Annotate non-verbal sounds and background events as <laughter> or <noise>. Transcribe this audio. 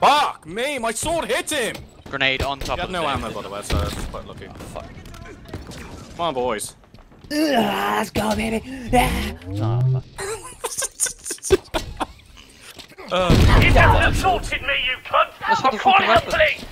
Fuck me, my sword hit him! Grenade on top of no ammo, by the way, so that's quite lucky. Oh, fuck. Come on, boys. Let's go, baby. Yeah. Oh, fuck. <laughs> Uh, You just assaulted me, you cunt! I'm quite a calling the police!